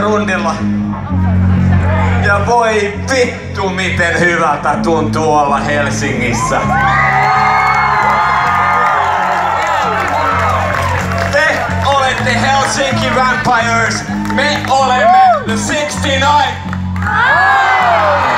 rundilla. Ja voi vittu miten hyvältä tuntuu olla Helsingissä. Te olette Helsinki Vampires. Me olemme The 69. 69!